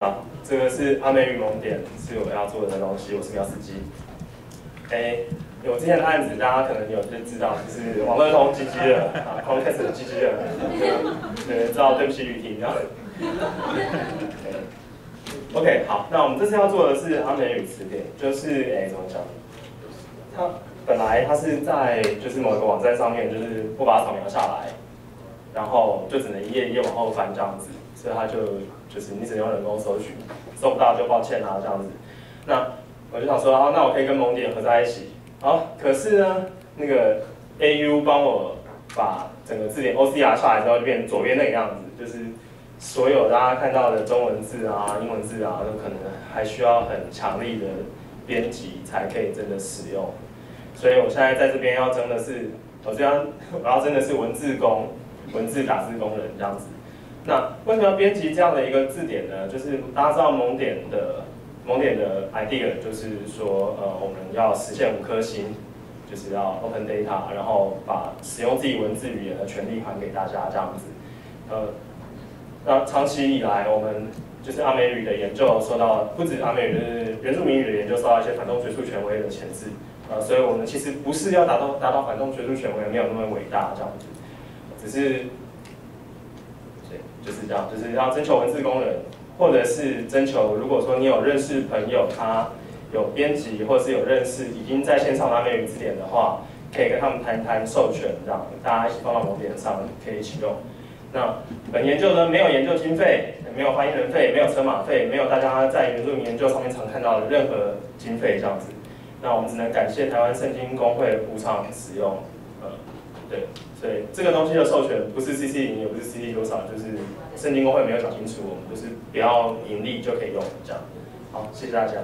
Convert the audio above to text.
好，这个是阿美语蒙点，是我要做的东西。我是苗司机。哎，我之前的案子，大家可能有就知道，就是网络通 G G 的啊，Comcast 的 G G 的，对，知道对不起雨婷这样。OK，好，那我们这次要做的是阿美语词典，就是哎怎么讲？它本来它是在就是某一个网站上面，就是不把它扫描下来，然后就只能一页一页往后翻这样子，所以他就。就是你只能用人工搜寻，搜不到就抱歉啦，这样子。那我就想说，啊，那我可以跟蒙点合在一起。好，可是呢，那个 AU 帮我把整个字典 OCR 下来之后，就变成左边那个样子，就是所有大家看到的中文字啊、英文字啊，都可能还需要很强力的编辑才可以真的使用。所以我现在在这边要争的是，我这样我要真的是文字工、文字打字功能这样子。那为什么要编辑这样的一个字典呢？就是大家知道蒙点的蒙点的 idea 就是说，呃，我们要实现五颗星，就是要 open data，然后把使用自己文字语言的权利还给大家这样子。呃，那长期以来，我们就是阿美语的研究受到不止阿美语，就是原住民语的研究受到一些反动学术权威的钳制。呃，所以我们其实不是要达到达到反动学术权威，没有那么伟大这样子，只是。就是这样，就是要征求文字工人，或者是征求，如果说你有认识朋友，他有编辑，或者是有认识已经在线上拉美语字典的话，可以跟他们谈谈授权，这样大家一起放到网点上，可以一起用。那本研究呢，没有研究经费，没有发言人费，没有车马费，没有大家在原住民研究上面常看到的任何经费这样子。那我们只能感谢台湾圣经工会无偿使用。呃对，所以这个东西的授权不是 CC 零，也不是 CC 多少，就是圣经公会没有讲清楚，我们就是不要盈利就可以用这样。好，谢谢大家。